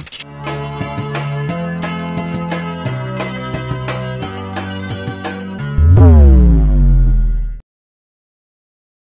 time.